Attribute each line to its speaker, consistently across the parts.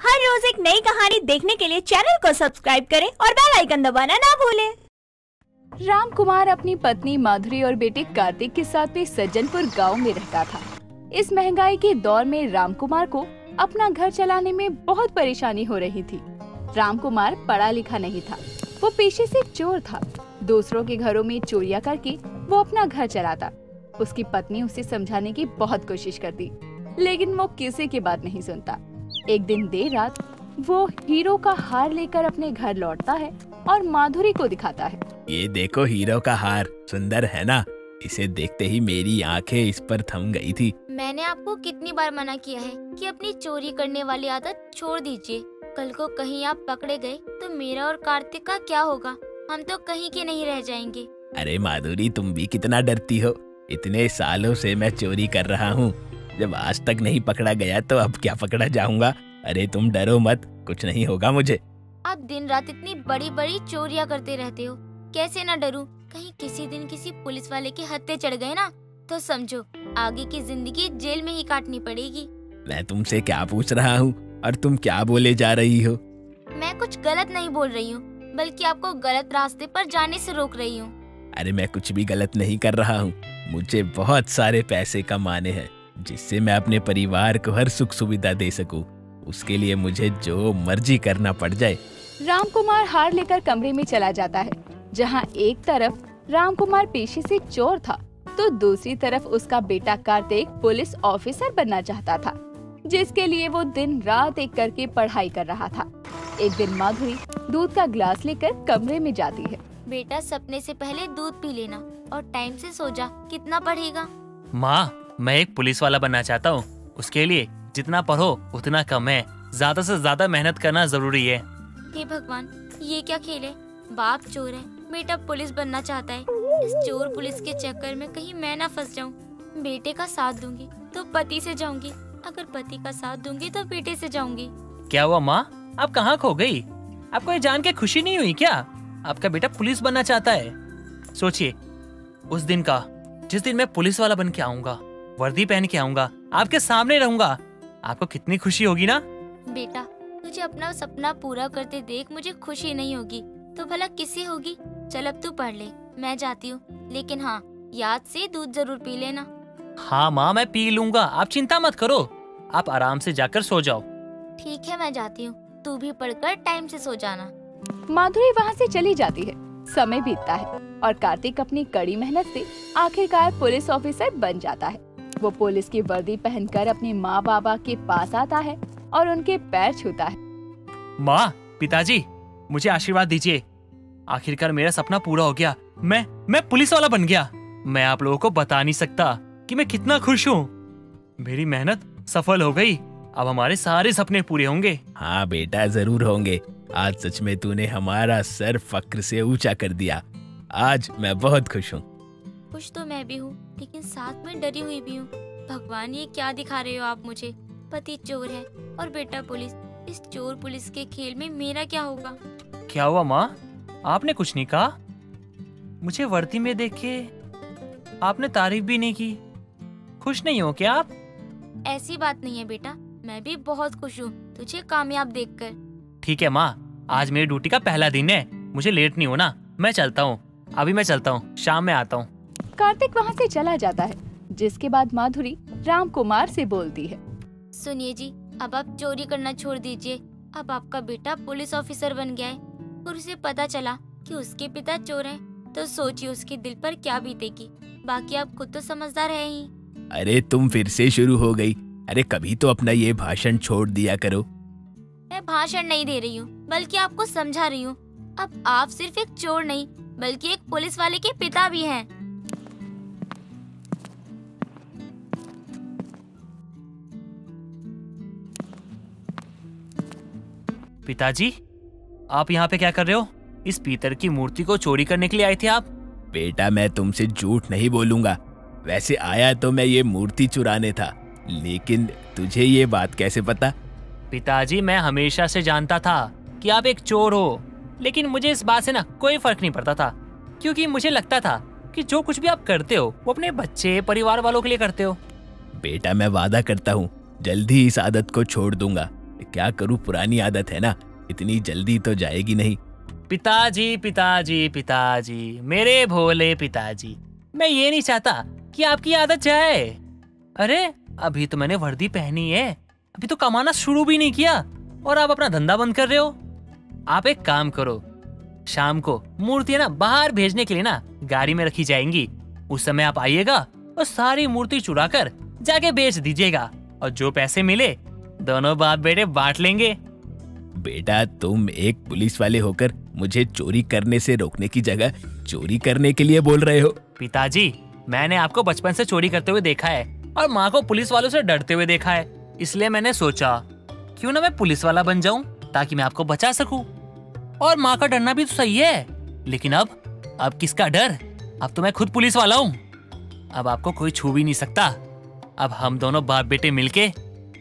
Speaker 1: हर रोज एक नई कहानी देखने के लिए चैनल को सब्सक्राइब करें और बेल आइकन दबाना ना भूलें।
Speaker 2: राम कुमार अपनी पत्नी माधुरी और बेटे कार्तिक के साथ में सज्जनपुर गाँव में रहता था। इस महँगाई के दौर में राम कुमार को अपना घर चलाने में बहुत परेशानी हो रही थी। राम कुमार पढ़ा लिखा नहीं था। वो पेशे से चोर था। दूसरों के घरों में चोरिया करके वो अपना घर चलाता। उसकी पत्नी उसे समझाने की बहुत कोशिश करती, लेकिन वो किसी की बात नहीं सुनता। एक दिन देर रात वो हीरो का हार लेकर अपने घर लौटता है और माधुरी को दिखाता है।
Speaker 3: ये देखो हीरो का हार सुंदर है ना? इसे देखते ही मेरी आँखें इस पर थम गई थी।
Speaker 4: मैंने आपको कितनी बार मना किया है कि अपनी चोरी करने वाली आदत छोड़ दीजिए। कल को कहीं आप पकड़े गए तो मेरा और कार्तिक का क्या होगा? हम तो कहीं के नहीं रह जाएँगे।
Speaker 3: अरे माधुरी तुम भी कितना डरती हो। इतने सालों से मैं चोरी कर रहा हूँ। जब आज तक नहीं पकड़ा गया तो अब क्या पकड़ा जाऊँगा? अरे तुम डरो मत कुछ नहीं होगा मुझे।
Speaker 4: आप दिन रात इतनी बड़ी बड़ी चोरियाँ करते रहते हो। कैसे न डरूं? कहीं किसी दिन किसी पुलिस वाले के हत्ते चढ़ गए ना? तो समझो आगे की ज़िंदगी जेल में ही काटनी पड़ेगी।
Speaker 3: मैं तुमसे क्या पूछ रहा हूँ? और तुम क्या बोले जा रही हो?
Speaker 4: मैं कुछ गलत नहीं बोल रही हूँ बल्कि आपको गलत रास्ते पर जाने से रोक रही हूँ।
Speaker 3: अरे मैं कुछ भी गलत नहीं कर रहा हूँ। मुझे बहुत सारे पैसे कमाने हैं। जिससे मैं अपने परिवार को हर सुख सुविधा दे सकूँ। उसके लिए मुझे जो मर्ज़ी करना पड़ जाए।
Speaker 2: राम कुमार हार लेकर कमरे में चला जाता है। जहाँ एक तरफ़ राम कुमार पेशे से चोर था तो दूसरी तरफ़ उसका बेटा कार्तिक पुलिस ऑफिसर बनना चाहता था जिसके लिए वो दिन रात एक करके पढ़ाई कर रहा था। एक दिन माधुरी दूध का ग्लास लेकर कमरे में जाती है।
Speaker 4: बेटा सपने से पहले दूध पी लेना और टाइम से सो जा कितना पढ़ेगा?
Speaker 5: माँ मैं एक पुलिस वाला बनना चाहता हूँ। उसके लिए जितना पढ़ो उतना कम है। ज़्यादा से ज़्यादा मेहनत करना ज़रूरी है।
Speaker 4: हे भगवान ये क्या खेल है? बाप चोर है। बेटा पुलिस बनना चाहता है। इस चोर पुलिस के चक्कर में कहीं मैं ना फंस जाऊँ। बेटे का साथ दूँगी तो पति से जाऊँगी। अगर पति का साथ दूँगी तो बेटे से जाऊँगी।
Speaker 5: क्या हुआ माँ? आप कहाँ खो गई? आपको ये जान के खुशी नहीं हुई क्या? आपका बेटा पुलिस बनना चाहता है। सोचिए उस दिन का जिस दिन मैं पुलिस वाला बन के आऊँगा। वर्दी पहन के आऊँगा आपके सामने रहूँगा। आपको कितनी खुशी होगी ना?
Speaker 4: बेटा तुझे अपना सपना पूरा करते देख मुझे खुशी नहीं होगी। तो भला किसी होगी? चल अब तू पढ़ ले मैं जाती हूँ। लेकिन हाँ याद से दूध ज़रूर पी लेना।
Speaker 5: हाँ माँ मैं पी लूँगा। आप चिंता मत करो। आप आराम से जाकर सो जाओ।
Speaker 4: ठीक है मैं जाती हूँ। तू भी पढ़कर टाइम से सो जाना।
Speaker 2: माधुरी वहाँ से चली जाती है। समय बीतता है और कार्तिक अपनी कड़ी मेहनत से आखिरकार पुलिस ऑफिसर बन जाता है। वो पुलिस की वर्दी पहनकर अपने माँ बाबा के पास आता है और उनके पैर छूता है।
Speaker 5: माँ पिताजी मुझे आशीर्वाद दीजिए। आखिरकार मेरा सपना पूरा हो गया। मैं मैं पुलिस वाला बन गया। मैं आप लोगों को बता नहीं सकता कि मैं कितना खुश हूँ। मेरी मेहनत सफल हो गई। अब हमारे सारे सपने पूरे होंगे।
Speaker 3: हाँ बेटा ज़रूर होंगे। आज सच में तूने हमारा सर फक्र से ऊँचा कर दिया। आज मैं बहुत खुश हूँ।
Speaker 4: खुश तो मैं भी हूँ लेकिन साथ में डरी हुई भी हूँ। भगवान ये क्या दिखा रहे हो आप मुझे? पति चोर है और बेटा पुलिस। इस चोर पुलिस के खेल में मेरा क्या होगा?
Speaker 5: क्या हुआ माँ? आपने कुछ नहीं कहा? मुझे वर्दी में देख के आपने तारीफ़ भी नहीं की। खुश नहीं हो क्या आप?
Speaker 4: ऐसी बात नहीं है बेटा मैं भी बहुत खुश हूँ तुझे कामयाब देखकर।
Speaker 5: ठीक है माँ आज मेरी ड्यूटी का पहला दिन है मुझे लेट नहीं होना मैं चलता हूँ। अभी मैं चलता हूँ शाम में आता हूँ।
Speaker 2: कार्तिक वहाँ से चला जाता है जिसके बाद माधुरी राम कुमार से बोलती है।
Speaker 4: सुनिए जी अब आप चोरी करना छोड़ दीजिए। अब आपका बेटा पुलिस ऑफिसर बन गया है और उसे पता चला कि उसके पिता चोर हैं, तो सोचिए उसके दिल पर क्या बीतेगी। बाकी आप खुद तो समझदार है ही।
Speaker 3: अरे तुम फिर से शुरू हो गई। अरे कभी तो अपना ये भाषण छोड़ दिया करो।
Speaker 4: मैं भाषण नहीं दे रही हूँ बल्कि आपको समझा रही हूँ। अब आप सिर्फ़ एक चोर नहीं बल्कि एक पुलिस वाले के पिता भी हैं।
Speaker 5: पिताजी आप यहाँ पे क्या कर रहे हो? इस पीतर की मूर्ति को चोरी करने के लिए आए थे आप?
Speaker 3: बेटा मैं तुमसे झूठ नहीं बोलूँगा। वैसे आया तो मैं ये मूर्ति चुराने था लेकिन तुझे ये बात कैसे पता?
Speaker 5: पिताजी मैं हमेशा से जानता था कि आप एक चोर हो लेकिन मुझे इस बात से ना कोई फ़र्क नहीं पड़ता था क्योंकि मुझे लगता था कि जो कुछ भी आप करते हो वो अपने बच्चे परिवार वालों के लिए करते हो।
Speaker 3: बेटा मैं वादा करता हूँ जल्दी इस आदत को छोड़ दूँगा। क्या करूँ, पुरानी आदत है ना? इतनी जल्दी तो जाएगी नहीं।
Speaker 5: पिताजी पिताजी पिताजी, मेरे भोले पिताजी, मैं ये नहीं चाहता कि आपकी आदत जाए। अरे, अभी तो मैंने वर्दी पहनी है। अभी तो कमाना शुरू भी नहीं किया। और आप अपना धंधा बंद कर रहे हो। आप एक काम करो। शाम को मूर्तियाँ ना बाहर भेजने के लिए ना गाड़ी में रखी जाएँगी। उस समय आप आइएगा और सारी मूर्ति चुरा कर जाके बेच दीजिएगा। और जो पैसे मिले दोनों बाप बेटे बांट लेंगे।
Speaker 3: बेटा तुम एक पुलिस वाले होकर मुझे चोरी करने से रोकने की जगह चोरी करने के लिए बोल रहे हो।
Speaker 5: पिताजी मैंने आपको बचपन से चोरी करते हुए देखा है और माँ को पुलिस वालों से डरते हुए देखा है इसलिए मैंने सोचा क्यों ना मैं पुलिस वाला बन जाऊँ ताकि मैं आपको बचा सकूँ। और माँ का डरना भी तो सही है लेकिन अब अब किसका डर? अब तो मैं खुद पुलिस वाला हूँ। अब आपको कोई छू भी नहीं सकता। अब हम दोनों बाप बेटे मिलके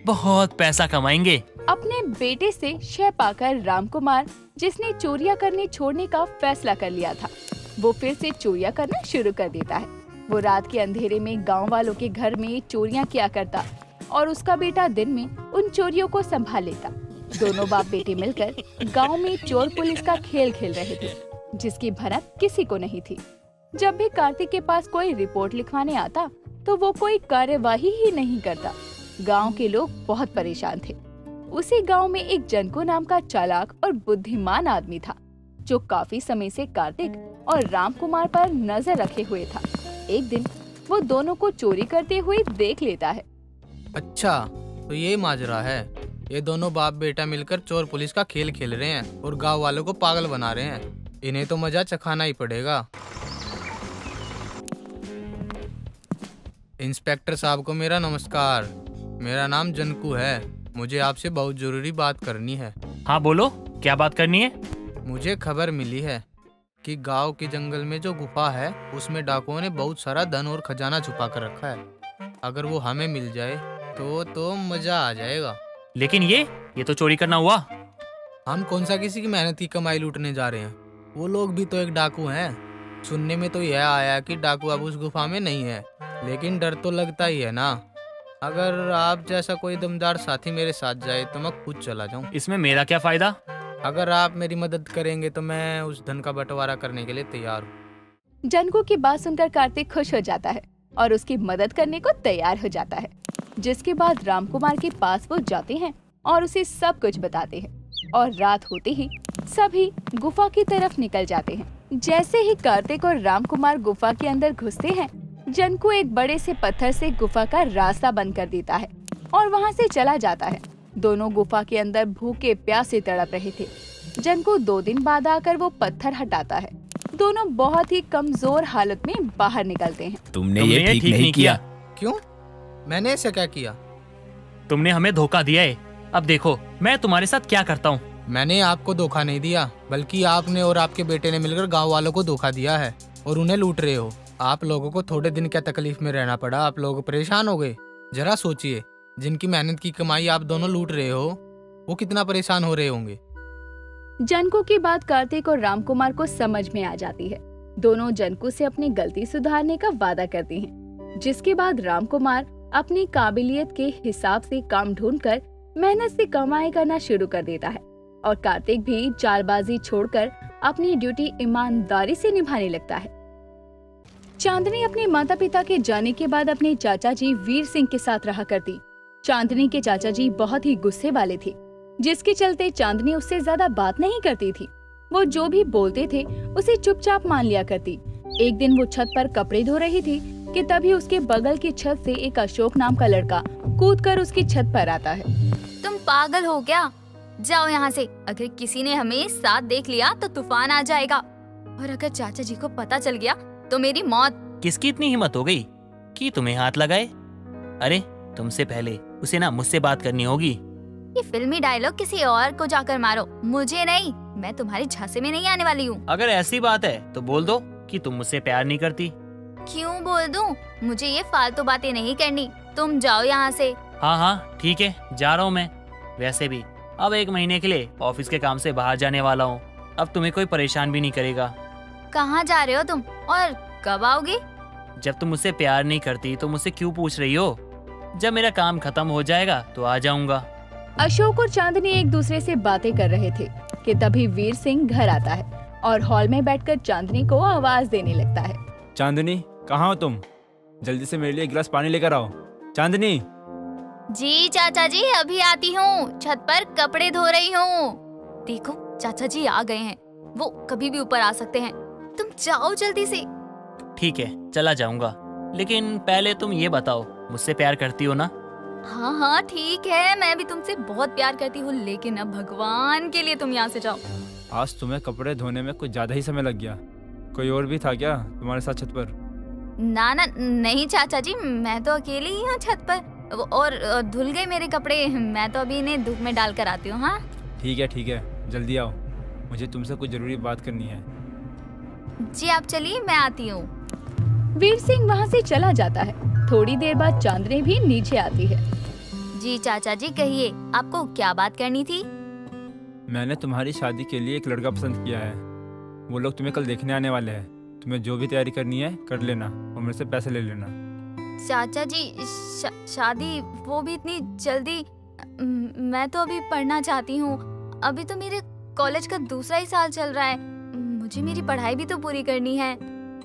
Speaker 5: बहुत पैसा कमाएँगे।
Speaker 2: अपने बेटे से शय पाकर रामकुमार, जिसने चोरियाँ करने छोड़ने का फैसला कर लिया था, वो फिर से चोरियाँ करना शुरू कर देता है। वो रात के अंधेरे में गाँव वालों के घर में चोरियाँ किया करता और उसका बेटा दिन में उन चोरियों को संभाल लेता। दोनों बाप बेटे मिलकर गाँव में चोर पुलिस का खेल खेल रहे थे, जिसकी भनक किसी को नहीं थी। जब भी कार्तिक के पास कोई रिपोर्ट लिखवाने आता तो वो कोई कार्यवाही ही नहीं करता। गाँव के लोग बहुत परेशान थे। उसी गाँव में एक जनको नाम का चालाक और बुद्धिमान आदमी था, जो काफ़ी समय से कार्तिक और राम कुमार पर नज़र रखे हुए था। एक दिन वो दोनों को चोरी करते हुए देख लेता है।
Speaker 6: अच्छा तो ये माजरा है। ये दोनों बाप बेटा मिलकर चोर पुलिस का खेल खेल रहे हैं और गाँव वालों को पागल बना रहे हैं। इन्हें तो मज़ा चखाना ही पड़ेगा। इंस्पेक्टर साहब को मेरा नमस्कार। मेरा नाम जनकू है। मुझे आपसे बहुत ज़रूरी बात करनी है।
Speaker 5: हाँ बोलो। क्या बात करनी है?
Speaker 6: मुझे खबर मिली है कि गाँव के जंगल में जो गुफा है उसमें डाकुओं ने बहुत सारा धन और खजाना छुपा कर रखा है। अगर वो हमें मिल जाए तो तो मज़ा आ जाएगा।
Speaker 5: लेकिन ये ये तो चोरी करना हुआ।
Speaker 6: हम कौन सा किसी की मेहनत की कमाई लूटने जा रहे हैं? वो लोग भी तो एक डाकू हैं। सुनने में तो यह आया कि डाकू अब उस गुफा में नहीं है। लेकिन डर तो लगता ही है ना। अगर आप जैसा कोई दमदार साथी मेरे साथ जाए तो मैं खुद चला जाऊँ।
Speaker 5: इसमें मेरा क्या फ़ायदा?
Speaker 6: अगर आप मेरी मदद करेंगे तो मैं उस धन का बंटवारा करने के लिए तैयार हूँ।
Speaker 2: जनकू की बात सुनकर कार्तिक खुश हो जाता है और उसकी मदद करने को तैयार हो जाता है जिसके बाद रामकुमार के पास वो जाते हैं और उसे सब कुछ बताते हैं और रात होते ही सभी गुफा की तरफ़ निकल जाते हैं। जैसे ही कार्तिक और रामकुमार गुफा के अंदर घुसते हैं जनकू एक बड़े से पत्थर से गुफा का रास्ता बंद कर देता है और वहाँ से चला जाता है। दोनों गुफा के अंदर भूखे प्यासे तड़प रहे थे। जनकू दो दिन बाद आकर वो पत्थर हटाता है। दोनों बहुत ही कमज़ोर हालत में बाहर निकलते हैं।
Speaker 3: तुमने ये ठीक नहीं किया।
Speaker 6: क्यों? मैंने ऐसा क्या किया?
Speaker 5: तुमने हमें धोखा दिया है। अब देखो मैं तुम्हारे साथ क्या करता हूँ?
Speaker 6: मैंने आपको धोखा नहीं दिया बल्कि आपने और आपके बेटे ने मिलकर गाँव वालों को धोखा दिया है और उन्हें लूट रहे हो। आप लोगों को थोड़े दिन क्या तकलीफ़ में रहना पड़ा? आप लोग परेशान हो गए। जरा सोचिए, जिनकी मेहनत की कमाई आप दोनों लूट रहे हो, वो कितना परेशान हो रहे होंगे?
Speaker 2: जनकू की बात कार्तिक और रामकुमार को समझ में आ जाती है। दोनों जनकू से अपनी गलती सुधारने का वादा करती हैं, जिसके बाद रामकुमार अपनी काबिलियत के हिसाब से काम ढूंढकर मेहनत से कमाई करना शुरू कर देता है और कार्तिक भी चालबाजी छोड़कर अपनी ड्यूटी ईमानदारी से निभाने लगता है। चांदनी अपने माता पिता के जाने के बाद अपने चाचा जी वीर सिंह के साथ रहा करती। चांदनी के चाचा जी बहुत ही गुस्से वाले थे, जिसके चलते चांदनी उससे ज़्यादा बात नहीं करती थी। वो जो भी बोलते थे, उसे चुपचाप मान लिया करती। एक दिन वो छत पर कपड़े धो रही थी कि तभी उसके बगल की छत से एक अशोक नाम का लड़का कूद कर उसकी छत पर आता है।
Speaker 7: तुम पागल हो क्या? जाओ यहाँ से। अगर किसी ने हमें साथ देख लिया तो तूफ़ान आ जाएगा। और अगर चाचा जी को पता चल गया तो मेरी मौत।
Speaker 5: किसकी इतनी हिम्मत हो गई? कि तुम्हें हाथ लगाए? अरे तुमसे पहले उसे ना मुझसे बात करनी होगी।
Speaker 7: ये फिल्मी डायलॉग किसी और को जाकर मारो। मुझे नहीं मैं तुम्हारी झांसे में नहीं आने वाली हूँ।
Speaker 5: अगर ऐसी बात है तो बोल दो कि तुम मुझसे प्यार नहीं करती।
Speaker 7: क्यों बोल दूँ? मुझे ये फालतू बातें नहीं करनी। तुम जाओ यहाँ से।
Speaker 5: हाँ हाँ ठीक है जा रहा हूँ मैं। वैसे भी अब एक महीने के लिए ऑफ़िस के काम से बाहर जाने वाला हूँ। अब तुम्हें कोई परेशान भी नहीं करेगा।
Speaker 7: कहाँ जा रहे हो तुम? और कब आओगे?
Speaker 5: जब तुम मुझसे प्यार नहीं करती तो मुझसे क्यों पूछ रही हो? जब मेरा काम खत्म हो जाएगा तो आ जाऊँगा।
Speaker 2: अशोक और चांदनी एक दूसरे से बातें कर रहे थे कि तभी वीर सिंह घर आता है और हॉल में बैठकर चांदनी को आवाज़ देने लगता है।
Speaker 8: चांदनी कहाँ हो तुम? जल्दी से मेरे लिए एक गिलास पानी लेकर आओ। चांदनी!
Speaker 7: जी चाचा जी अभी आती हूँ। छत पर कपड़े धो रही हूँ। देखो चाचा जी आ गए हैं। वो कभी भी ऊपर आ सकते हैं। तुम जाओ जल्दी से।
Speaker 5: ठीक है चला जाऊँगा। लेकिन पहले तुम ये बताओ मुझसे प्यार करती हो ना?
Speaker 7: हाँ हाँ ठीक है मैं भी तुमसे बहुत प्यार करती हूँ लेकिन अब भगवान के लिए तुम यहाँ से जाओ।
Speaker 8: आज तुम्हें कपड़े धोने में कुछ ज़्यादा ही समय लग गया। कोई और भी था क्या तुम्हारे साथ छत पर?
Speaker 7: ना ना नहीं चाचा जी मैं तो अकेले ही हूँ छत पर। और धुल गए मेरे कपड़े मैं तो अभी इन्हें धूप में डाल कर आती हूँ हाँ?
Speaker 8: ठीक है ठीक है जल्दी आओ। मुझे तुमसे कुछ ज़रूरी बात करनी है।
Speaker 7: जी आप चलिए मैं आती हूँ।
Speaker 2: वीर सिंह वहाँ से चला जाता है। थोड़ी देर बाद चांदनी भी नीचे आती है।
Speaker 7: जी चाचा जी कहिए आपको क्या बात करनी थी?
Speaker 8: मैंने तुम्हारी शादी के लिए एक लड़का पसंद किया है। वो लोग तुम्हें कल देखने आने वाले हैं। तुम्हें जो भी तैयारी करनी है कर लेना और मेरे से पैसे ले लेना।
Speaker 7: चाचा जी शा, शादी वो भी इतनी जल्दी मैं तो अभी पढ़ना चाहती हूँ। अभी तो मेरे कॉलेज का दूसरा ही साल चल रहा है। मुझे मेरी पढ़ाई भी तो पूरी करनी है।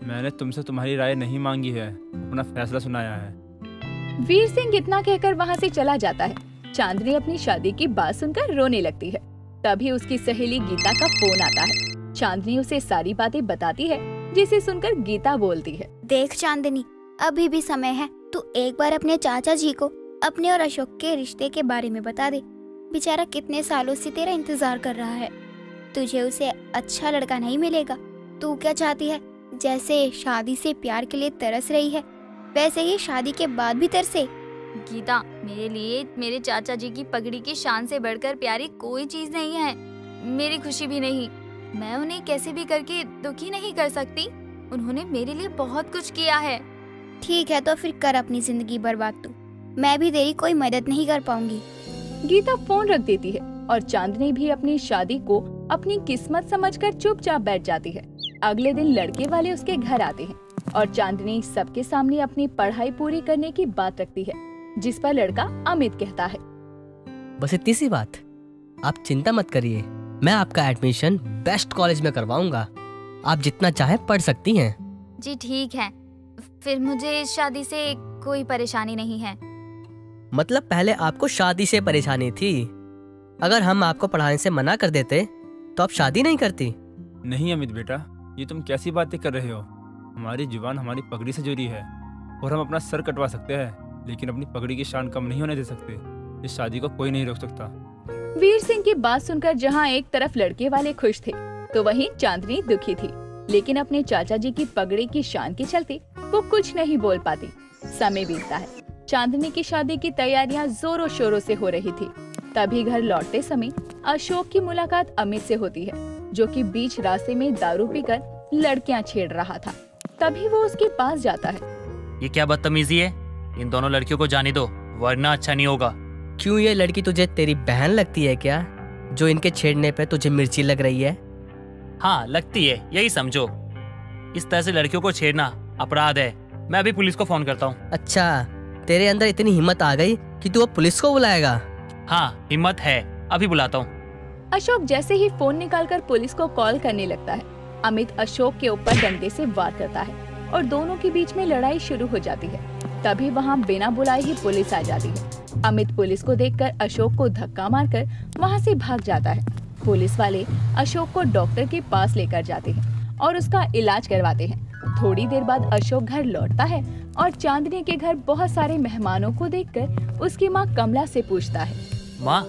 Speaker 8: मैंने तुमसे तुम्हारी राय नहीं मांगी है अपना फैसला सुनाया है।
Speaker 2: वीर सिंह इतना कहकर वहाँ से चला जाता है। चांदनी अपनी शादी की बात सुनकर रोने लगती है। तभी उसकी सहेली गीता का फ़ोन आता है। चांदनी उसे सारी बातें बताती है जिसे सुनकर गीता बोलती है।
Speaker 9: देख चांदनी अभी भी समय है तू एक बार अपने चाचा जी को अपने और अशोक के रिश्ते के बारे में बता दे। बेचारा कितने सालों से तेरा इंतज़ार कर रहा है। तुझे उसे अच्छा लड़का नहीं मिलेगा। तू क्या चाहती है? जैसे शादी से प्यार के लिए तरस रही है वैसे ही शादी के बाद भी तरसे।
Speaker 7: गीता मेरे लिए मेरे चाचा जी की पगड़ी की शान से बढ़कर प्यारी कोई चीज़ नहीं है। मेरी खुशी भी नहीं। मैं उन्हें कैसे भी करके दुखी नहीं कर सकती। उन्होंने मेरे लिए बहुत कुछ किया है।
Speaker 9: ठीक है तो फिर कर अपनी ज़िंदगी बर्बाद तू। मैं भी तेरी कोई मदद नहीं कर पाऊँगी।
Speaker 2: गीता फ़ोन रख देती है। और चांदनी भी अपनी शादी को अपनी किस्मत समझकर चुपचाप बैठ जाती है। अगले दिन लड़के वाले उसके घर आते हैं और चांदनी सबके सामने अपनी पढ़ाई पूरी करने की बात रखती है जिस पर लड़का अमित कहता है।
Speaker 10: बस इतनी सी बात? आप चिंता मत करिए मैं आपका एडमिशन बेस्ट कॉलेज में करवाऊँगा। आप जितना चाहे पढ़ सकती हैं।
Speaker 7: जी ठीक है। फिर मुझे इस शादी से कोई परेशानी नहीं है।
Speaker 10: मतलब पहले आपको शादी से परेशानी थी? अगर हम आपको पढ़ाने से मना कर देते तो आप शादी नहीं करती।
Speaker 8: नहीं अमित बेटा ये तुम कैसी बातें कर रहे हो? हमारी ज़ुबान हमारी पगड़ी से जुड़ी है और हम अपना सर कटवा सकते हैं लेकिन अपनी पगड़ी की शान कम नहीं होने दे सकते। इस शादी को कोई नहीं रोक सकता।
Speaker 2: वीर सिंह की बात सुनकर जहाँ एक तरफ़ लड़के वाले खुश थे तो वहीं चांदनी दुखी थी लेकिन अपने चाचा जी की पगड़ी की शान के चलते वो कुछ नहीं बोल पाती। समय बीतता है। चांदनी की शादी की तैयारियाँ जोरों शोरों से हो रही थी। तभी घर लौटते समय अशोक की मुलाकात अमित से होती है जो कि बीच रास्ते में दारू पीकर लड़कियाँ छेड़ रहा था। तभी वो उसके पास जाता है।
Speaker 5: ये क्या बदतमीजी है? इन दोनों लड़कियों को जाने दो वरना अच्छा नहीं होगा।
Speaker 10: क्यों ये लड़की तुझे तेरी बहन लगती है क्या जो इनके छेड़ने पे तुझे मिर्ची लग रही है?
Speaker 5: हाँ लगती है यही समझो। इस तरह से लड़कियों को छेड़ना अपराध है। मैं अभी पुलिस को फ़ोन करता हूँ।
Speaker 10: अच्छा तेरे अंदर इतनी हिम्मत आ गई कि तू अब पुलिस को बुलाएगा?
Speaker 5: हाँ हिम्मत है। अभी बुलाता हूँ।
Speaker 2: अशोक जैसे ही फ़ोन निकालकर पुलिस को कॉल करने लगता है। अमित अशोक के ऊपर डंडे से वार करता है और दोनों के बीच में लड़ाई शुरू हो जाती है। तभी वहाँ बिना बुलाए ही पुलिस आ जाती है। अमित पुलिस को देखकर अशोक को धक्का मारकर वहाँ से भाग जाता है। पुलिस वाले अशोक को डॉक्टर के पास लेकर जाते हैं और उसका इलाज करवाते हैं। थोड़ी देर बाद अशोक घर लौटता है और चांदनी के घर बहुत सारे मेहमानों को देखकर उसकी माँ कमला से पूछता है।
Speaker 5: माँ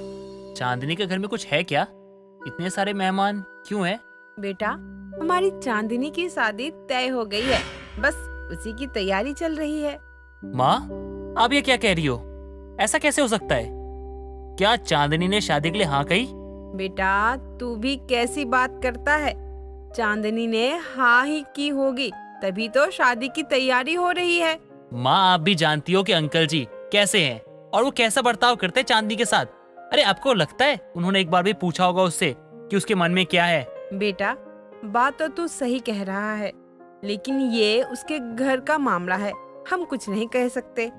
Speaker 5: चांदनी के घर में कुछ है क्या? इतने सारे मेहमान क्यों हैं?
Speaker 11: बेटा हमारी चांदनी की शादी तय हो गई है। बस उसी की तैयारी चल रही है।
Speaker 5: माँ आप ये क्या कह रही हो? ऐसा कैसे हो सकता है? क्या चांदनी ने शादी के लिए हाँ कही?
Speaker 11: बेटा तू भी कैसी बात करता है? चांदनी ने हाँ ही की होगी तभी तो शादी की तैयारी हो रही है।
Speaker 5: माँ आप भी जानती हो कि अंकल जी कैसे हैं और वो कैसा बर्ताव करते चांदनी के साथ। अरे आपको लगता है? उन्होंने एक बार भी पूछा होगा उससे कि उसके मन में क्या है।
Speaker 11: बेटा बात तो तू सही कह रहा है लेकिन ये उसके घर का मामला है। हम कुछ नहीं कह सकते।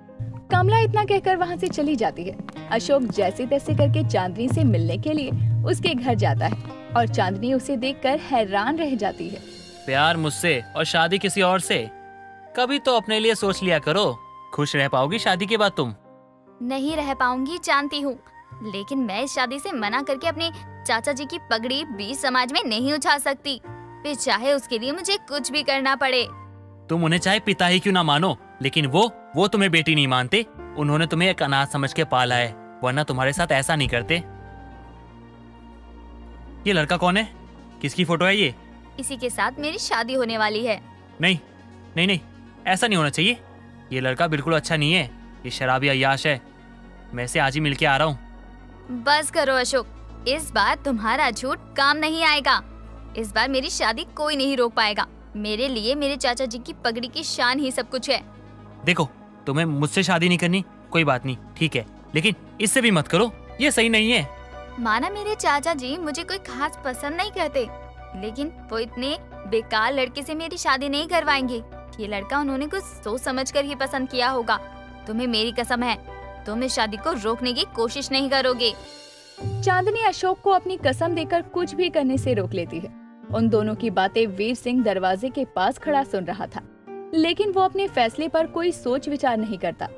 Speaker 2: कमला इतना कहकर वहाँ से चली जाती है। अशोक जैसे तैसे करके चांदनी से मिलने के लिए उसके घर जाता है और चांदनी उसे देखकर हैरान रह जाती है।
Speaker 5: प्यार मुझसे और शादी किसी और से? कभी तो अपने लिए सोच लिया करो। खुश रह पाओगी शादी के बाद तुम?
Speaker 7: नहीं रह पाऊँगी जानती हूँ। लेकिन मैं इस शादी से मना करके अपने चाचा जी की पगड़ी बीच समाज में नहीं उछाल सकती। फिर चाहे उसके लिए मुझे कुछ भी करना पड़े।
Speaker 5: तुम उन्हें चाहे पिता ही क्यों ना मानो लेकिन वो वो तुम्हें बेटी नहीं मानते। उन्होंने तुम्हें एक अनाथ समझ के पाला है वरना तुम्हारे साथ ऐसा नहीं करते। ये लड़का कौन है? किसकी फ़ोटो है ये?
Speaker 7: इसी के साथ मेरी शादी होने वाली है।
Speaker 5: नहीं नहीं नहीं ऐसा नहीं होना चाहिए। ये लड़का बिल्कुल अच्छा नहीं है ये शराबी अयाश है। मैं इसे आज ही मिलके आ रहा हूँ।
Speaker 7: बस करो अशोक इस बार तुम्हारा झूठ काम नहीं आएगा। इस बार मेरी शादी कोई नहीं रोक पाएगा। मेरे लिए मेरे चाचा जी की पगड़ी की शान ही सब कुछ है।
Speaker 5: देखो तुम्हें मुझसे शादी नहीं करनी कोई बात नहीं ठीक है लेकिन इससे भी मत करो ये सही नहीं है।
Speaker 7: माना मेरे चाचा जी मुझे कोई खास पसंद नहीं करते लेकिन वो इतने बेकार लड़के से मेरी शादी नहीं करवाएँगे। ये लड़का उन्होंने कुछ सोच समझ कर ही पसंद किया होगा। तुम्हें मेरी कसम है तुम इस शादी को रोकने की कोशिश नहीं करोगे।
Speaker 2: चांदनी अशोक को अपनी कसम देकर कुछ भी करने से रोक लेती है। उन दोनों की बातें वीर सिंह दरवाजे के पास खड़ा सुन रहा था। लेकिन वो अपने फैसले पर कोई सोच विचार नहीं करता।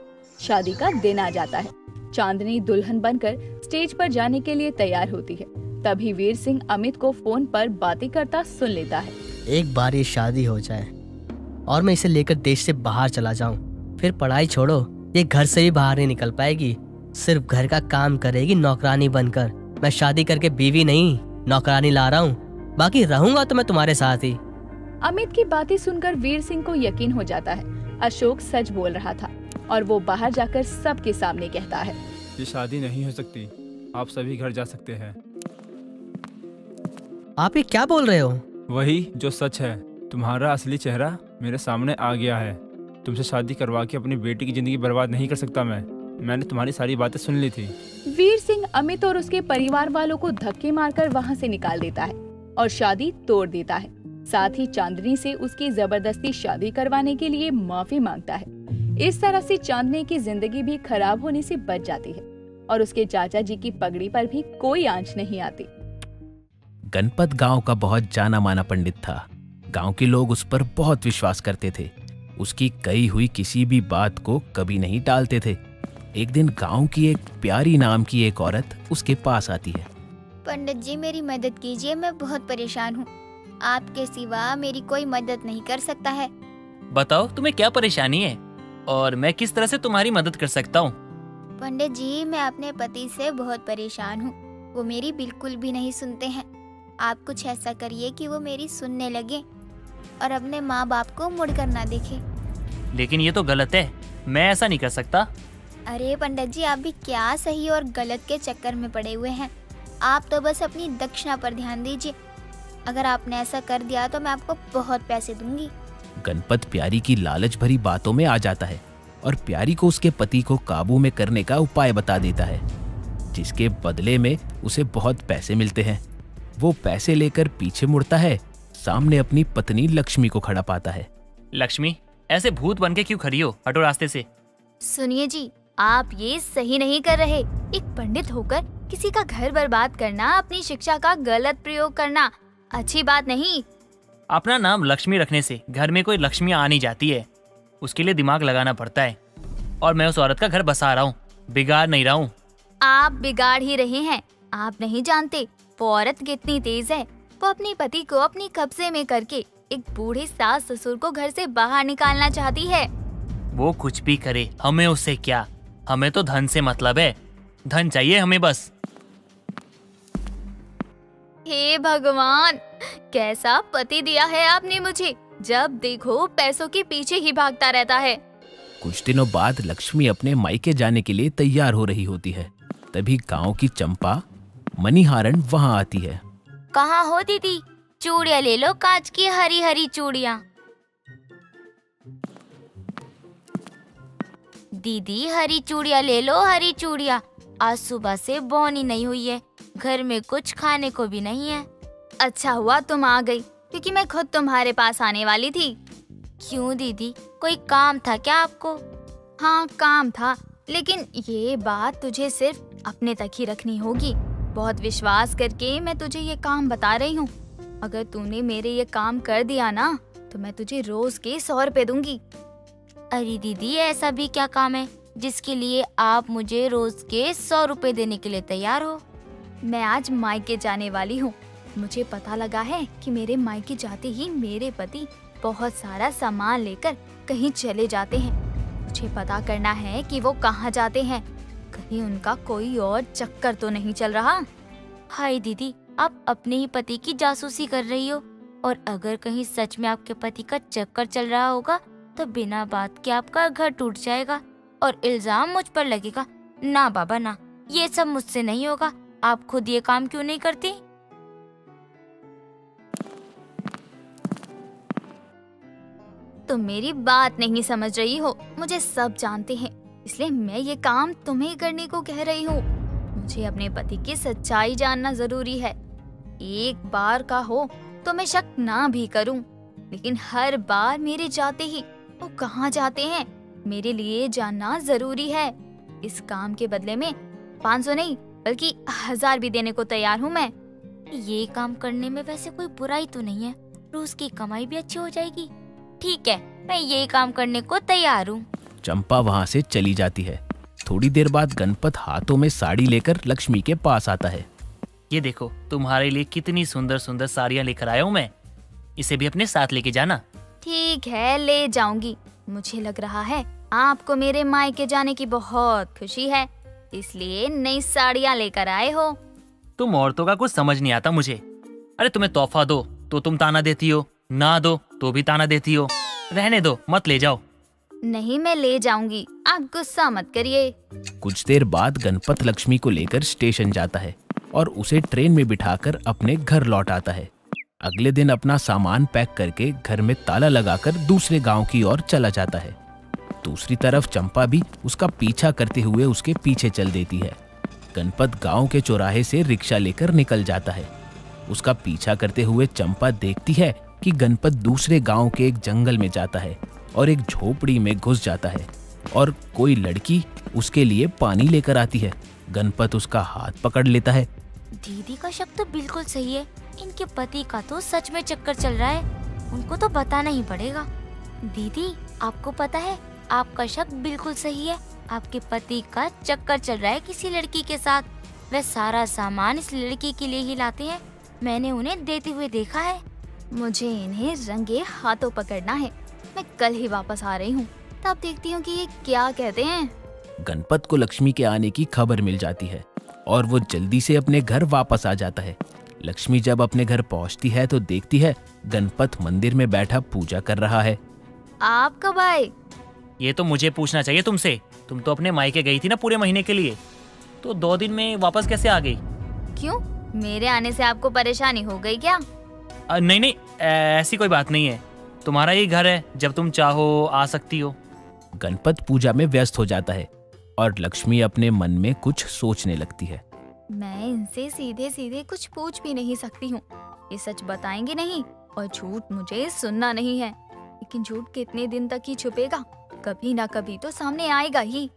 Speaker 2: शादी का दिन आ जाता है। चांदनी दुल्हन बनकर स्टेज पर जाने के लिए तैयार होती है। तभी वीर सिंह अमित को फ़ोन पर बातें करता सुन लेता है।
Speaker 10: एक बार ये शादी हो जाए और मैं इसे लेकर देश से बाहर चला जाऊँ फिर पढ़ाई छोड़ो। ये घर से भी बाहर नहीं निकल पाएगी। सिर्फ़ घर का काम करेगी नौकरानी बनकर। मैं शादी करके बीवी नहीं नौकरानी ला रहा हूँ। बाकी रहूँगा तो मैं तुम्हारे साथ ही।
Speaker 2: अमित की बातें सुनकर वीर सिंह को यकीन हो जाता है। अशोक सच बोल रहा था और वो बाहर जाकर सबके सामने कहता है।
Speaker 8: ये शादी नहीं हो सकती। आप सभी घर जा सकते हैं।
Speaker 10: आप ये क्या बोल रहे हो?
Speaker 8: वही जो सच है। तुम्हारा असली चेहरा मेरे सामने आ गया है। तुमसे शादी करवा के अपनी बेटी की ज़िंदगी बर्बाद नहीं कर सकता मैं। मैंने तुम्हारी सारी बातें सुन ली थी।
Speaker 2: वीर सिंह अमित और उसके परिवार वालों को धक्के मारकर वहाँ से निकाल देता है और शादी तोड़ देता है। साथ ही चांदनी से उसकी ज़बरदस्ती शादी करवाने के लिए माफ़ी माँगता है। इस तरह से चांदनी की ज़िंदगी भी खराब होने से बच जाती है और उसके चाचा जी की पगड़ी पर भी कोई आँच नहीं आती।
Speaker 3: गणपत गाँव का बहुत जाना माना पंडित था। गाँव के लोग उस पर बहुत विश्वास करते थे। उसकी कही हुई किसी भी बात को कभी नहीं टालते थे। एक दिन गाँव की एक प्यारी नाम की एक औरत उसके पास आती है।
Speaker 9: पंडित जी मेरी मदद कीजिए मैं बहुत परेशान हूँ। आपके सिवा मेरी कोई मदद नहीं कर सकता है।
Speaker 5: बताओ तुम्हें क्या परेशानी है? और मैं किस तरह से तुम्हारी मदद कर सकता हूँ?
Speaker 9: पंडित जी मैं अपने पति से बहुत परेशान हूँ। वो मेरी बिल्कुल भी नहीं सुनते हैं। आप कुछ ऐसा करिए कि वो मेरी सुनने लगे और अपने माँ बाप को मुड़ कर ना देखे।
Speaker 5: लेकिन ये तो गलत है। मैं ऐसा नहीं कर सकता।
Speaker 9: अरे पंडित जी आप भी क्या सही और गलत के चक्कर में पड़े हुए हैं। आप तो बस अपनी दक्षिणा पर ध्यान दीजिए। अगर आपने ऐसा कर दिया तो मैं आपको बहुत पैसे दूँगी।
Speaker 3: गणपत प्यारी की लालच भरी बातों में आ जाता है और प्यारी को उसके पति को काबू में करने का उपाय बता देता है जिसके बदले में उसे बहुत पैसे मिलते हैं। वो पैसे लेकर पीछे मुड़ता है सामने अपनी पत्नी लक्ष्मी को खड़ा पाता है।
Speaker 5: लक्ष्मी ऐसे भूत बन के क्यों खड़ी हो हटो रास्ते से?
Speaker 7: सुनिए जी आप ये सही नहीं कर रहे। एक पंडित होकर किसी का घर बर्बाद करना अपनी शिक्षा का गलत प्रयोग करना अच्छी बात नहीं।
Speaker 5: अपना नाम लक्ष्मी रखने से घर में कोई लक्ष्मी आ नहीं जाती है। उसके लिए दिमाग लगाना पड़ता है। और मैं उस औरत का घर बसा रहा हूँ बिगाड़ नहीं रहा हूँ।
Speaker 7: आप बिगाड़ ही रहे हैं। आप नहीं जानते वो औरत कितनी तेज है। वो अपने पति को अपने कब्जे में करके एक बूढ़े सास ससुर को घर से बाहर निकालना चाहती है।
Speaker 5: वो कुछ भी करे हमें उससे क्या? हमें तो धन से मतलब है। धन चाहिए हमें बस।
Speaker 7: हे भगवान कैसा पति दिया है आपने मुझे। जब देखो पैसों के पीछे ही भागता रहता है।
Speaker 3: कुछ दिनों बाद लक्ष्मी अपने मायके जाने के लिए तैयार हो रही होती है। तभी गाँव की चंपा मणिहारण वहाँ आती है।
Speaker 7: कहाँ हो दीदी? चूड़िया ले लो, कांच की हरी हरी चूड़िया। दीदी, हरी चूड़िया ले लो, हरी चूड़िया। आज सुबह से बोनी नहीं हुई है, घर में कुछ खाने को भी नहीं है। अच्छा हुआ तुम आ गई, क्योंकि मैं खुद तुम्हारे पास आने वाली थी। क्यों दीदी, कोई काम था क्या आपको? हाँ काम था, लेकिन ये बात तुझे सिर्फ़ अपने तक ही रखनी होगी। बहुत विश्वास करके मैं तुझे ये काम बता रही हूँ। अगर तूने मेरे ये काम कर दिया ना तो मैं तुझे रोज के सौ रुपए दूँगी। अरे दीदी ऐसा भी क्या काम है, जिसके लिए आप मुझे रोज के सौ रुपए देने के लिए तैयार हो? मैं आज मायके जाने वाली हूँ। मुझे पता लगा है कि मेरे मायके जाते ही मेरे पति बहुत सारा सामान लेकर कहीं चले जाते हैं। मुझे पता करना है कि वो कहाँ जाते हैं। कहीं उनका कोई और चक्कर तो नहीं चल रहा। हाय दीदी आप अपने ही पति की जासूसी कर रही हो। और अगर कहीं सच में आपके पति का चक्कर चल रहा होगा तो बिना बात के आपका घर टूट जाएगा और इल्ज़ाम मुझ पर लगेगा। ना बाबा, ना। ये सब मुझसे नहीं होगा। आप खुद ये काम क्यों नहीं करती? तुम मेरी बात नहीं समझ रही हो। मुझे सब जानते हैं। इसलिए मैं ये काम तुम्हें करने को कह रही हूँ। मुझे अपने पति की सच्चाई जानना ज़रूरी है। एक बार का हो तो मैं शक ना भी करूँ, लेकिन हर बार मेरे जाते ही वो कहाँ जाते हैं? मेरे लिए जानना ज़रूरी है। इस काम के बदले में पाँच सौ नहीं बल्कि हज़ार भी देने को तैयार हूँ मैं। ये काम करने में वैसे कोई बुराई तो नहीं है रोज की कमाई भी अच्छी हो जाएगी। ठीक है मैं ये काम करने को तैयार हूँ।
Speaker 3: चंपा वहाँ से चली जाती है। थोड़ी देर बाद गणपत हाथों में साड़ी लेकर लक्ष्मी के पास आता है।
Speaker 5: ये देखो तुम्हारे लिए कितनी सुंदर सुंदर साड़ियाँ लेकर आया हूँ मैं। इसे भी अपने साथ लेके जाना।
Speaker 7: ठीक है ले जाऊँगी। मुझे लग रहा है आपको मेरे मायके जाने की बहुत खुशी है इसलिए नई साड़ियाँ लेकर आए हो।
Speaker 5: तुम औरतों का कुछ समझ नहीं आता मुझे। अरे तुम्हें तोहफा दो तो तुम ताना देती हो। ना दो तो भी ताना देती हो। रहने दो मत ले जाओ।
Speaker 7: नहीं मैं ले जाऊँगी। आप गुस्सा मत करिए।
Speaker 3: कुछ देर बाद गणपत लक्ष्मी को लेकर स्टेशन जाता है। और उसे ट्रेन में बिठाकर अपने घर लौट आता है। अगले दिन अपना सामान पैक करके घर में ताला लगाकर दूसरे गाँव की ओर चला जाता है। दूसरी तरफ़ चंपा भी उसका पीछा करते हुए उसके पीछे चल देती है। गणपत गाँव के चौराहे से रिक्शा लेकर निकल जाता है। उसका पीछा करते हुए चंपा देखती है कि गणपत दूसरे गाँव के एक जंगल में जाता है और एक झोपड़ी में घुस जाता है और कोई लड़की उसके लिए पानी लेकर आती है। गणपत उसका हाथ पकड़ लेता है।
Speaker 7: दीदी का शक तो बिल्कुल सही है। इनके पति का तो सच में चक्कर चल रहा है। उनको तो बताना ही पड़ेगा। दीदी, आपको पता है, आपका शक बिल्कुल सही है। आपके पति का चक्कर चल रहा है किसी लड़की के साथ। वह सारा सामान इस लड़की के लिए ही लाते हैं। मैंने उन्हें देते हुए देखा है। मुझे इन्हें रंगे हाथों पकड़ना है। मैं कल ही वापस आ रही हूँ। तब देखती हूँ कि ये क्या कहते हैं।
Speaker 3: गणपत को लक्ष्मी के आने की खबर मिल जाती है और वो जल्दी से अपने घर वापस आ जाता है। लक्ष्मी जब अपने घर पहुँचती है तो देखती है गणपत मंदिर में बैठा पूजा कर रहा है।
Speaker 7: आप कब आए?
Speaker 5: ये तो मुझे पूछना चाहिए तुमसे। तुम तो अपने मायके गई थी ना पूरे महीने के लिए। तो दो दिन में वापस कैसे आ गई?
Speaker 7: क्यों? मेरे आने से आपको परेशानी हो गई क्या?
Speaker 5: आ, नहीं नहीं ऐसी कोई बात नहीं है। तुम्हारा ही घर है जब तुम चाहो आ सकती हो।
Speaker 3: गणपत पूजा में व्यस्त हो जाता है। और लक्ष्मी अपने मन में कुछ सोचने लगती है।
Speaker 7: मैं इनसे सीधे सीधे कुछ पूछ भी नहीं सकती हूँ। ये सच बताएँगे नहीं और झूठ मुझे सुनना नहीं है। लेकिन झूठ कितने दिन तक ही छुपेगा? कभी ना कभी तो सामने आएगा ही।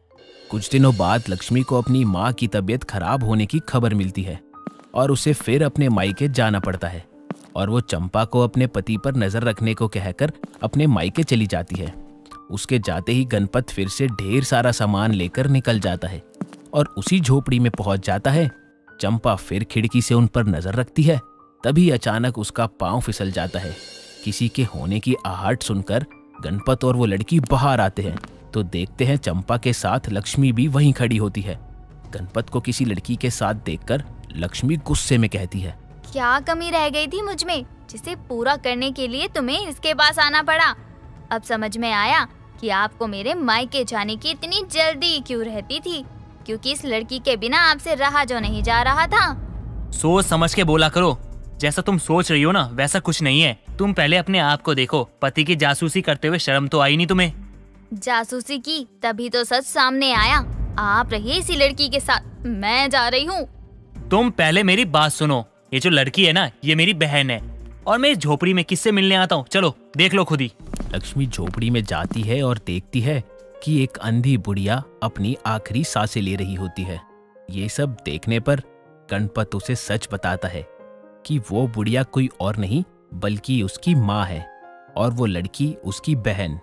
Speaker 3: कुछ दिनों बाद लक्ष्मी को अपनी माँ की तबीयत खराब होने की खबर मिलती है और उसे फिर अपने मायके जाना पड़ता है और वो चंपा को अपने पति पर नज़र रखने को कहकर अपने मायके चली जाती है। उसके जाते ही गणपत फिर से ढेर सारा सामान लेकर निकल जाता है और उसी झोपड़ी में पहुँच जाता है। चंपा फिर खिड़की से उन पर नज़र रखती है। तभी अचानक उसका पाँव फिसल जाता है। किसी के होने की आहट सुनकर गणपत और वो लड़की बाहर आते हैं। तो देखते हैं चंपा के साथ लक्ष्मी भी वहीं खड़ी होती है। गणपत को किसी लड़की के साथ देखकर लक्ष्मी गुस्से में कहती है।
Speaker 7: क्या कमी रह गई थी मुझमें, जिसे पूरा करने के लिए तुम्हें इसके पास आना पड़ा? अब समझ में आया कि आपको मेरे मायके जाने की इतनी जल्दी क्यों रहती थी क्योंकि इस लड़की के बिना आपसे रहा जो नहीं जा रहा था।
Speaker 5: सोच समझ के बोला करो। जैसा तुम सोच रही हो ना वैसा कुछ नहीं है। तुम पहले अपने आप को देखो। पति की जासूसी करते हुए शर्म तो आई नहीं तुम्हें?
Speaker 7: जासूसी की तभी तो सच सामने आया। आप रहिए इसी लड़की के साथ। मैं जा रही हूँ।
Speaker 5: तुम पहले मेरी बात सुनो। ये जो लड़की है ना ये मेरी बहन है। और मैं इस झोपड़ी में किससे मिलने आता हूँ? चलो देख लो खुद ही।
Speaker 3: लक्ष्मी झोपड़ी में जाती है और देखती है कि एक अंधी बुढ़िया अपनी आखिरी साँसें ले रही होती है। ये सब देखने पर गणपत उसे सच बताता है कि वो बुढ़िया कोई और नहीं बल्कि उसकी माँ है और वो लड़की उसकी बहन।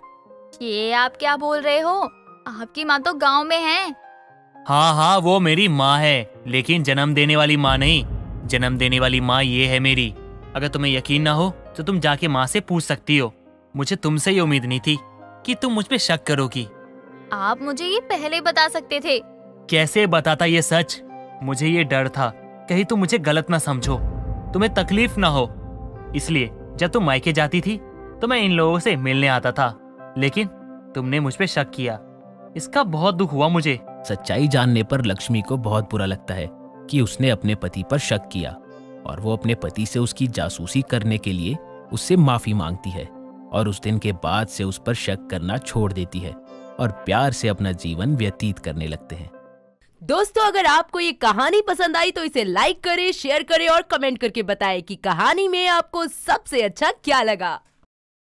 Speaker 12: ये आप क्या बोल रहे हो? आपकी माँ तो गाँव में है।
Speaker 5: हाँ हाँ वो मेरी माँ है लेकिन जन्म देने वाली माँ नहीं। जन्म देने वाली माँ ये है मेरी। अगर तुम्हें यकीन ना हो तो तुम जाके माँ से पूछ सकती हो। मुझे तुमसे ये उम्मीद नहीं थी कि तुम मुझ पे शक करोगी।
Speaker 12: आप मुझे ये पहले बता सकते थे।
Speaker 5: कैसे बताता ये सच? मुझे ये डर था। कहीं तुम मुझे गलत ना समझो। तुम्हें तकलीफ़ ना हो। इसलिए जब तुम मायके जाती थी तो मैं इन लोगों से मिलने आता था। लेकिन तुमने मुझ पे शक किया। इसका बहुत दुख हुआ मुझे।
Speaker 3: सच्चाई जानने पर लक्ष्मी को बहुत बुरा लगता है कि उसने अपने पति पर शक किया। और वो अपने पति से उसकी जासूसी करने के लिए उससे माफ़ी मांगती है और उस दिन के बाद से उस पर शक करना छोड़ देती है और प्यार से अपना जीवन व्यतीत करने लगते हैं।
Speaker 13: दोस्तों, अगर आपको ये कहानी पसंद आई तो इसे लाइक करें, शेयर करें और कमेंट करके बताएँ कि कहानी में आपको सबसे अच्छा क्या लगा।